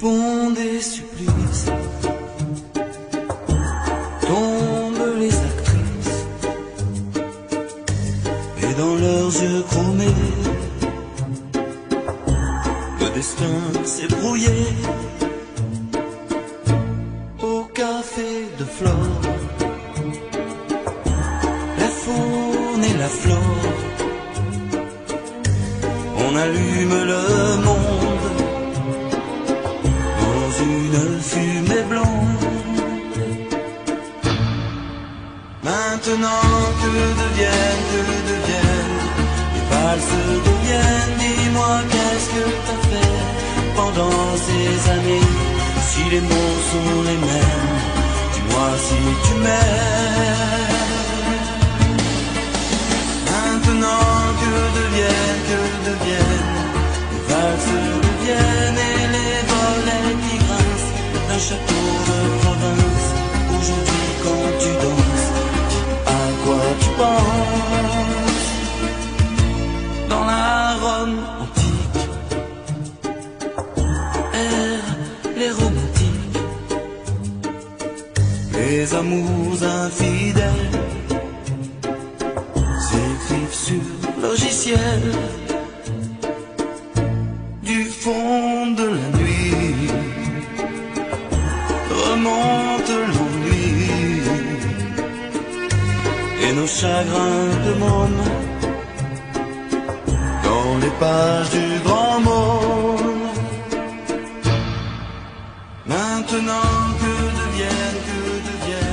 pont des supplices tombent les actrices. Et dans leurs yeux chromés le destin s'est brouillé. Au café de Flore la faune et la flore on allume le Maintenant que deviennent, que deviennent les valses deviennent, dis-moi qu'est-ce que t'as fait pendant ces années? Si les mots sont les mêmes, dis-moi si tu m'aimes. Maintenant que deviennent, que deviennent les valses deviennent et les volets qui grincent d'un château de province les amours infidèles s'écrivent sur logiciel du fond de la nuit remonte l'ennui et nos chagrins de môme dans les pages du grand monde. Maintenant que devient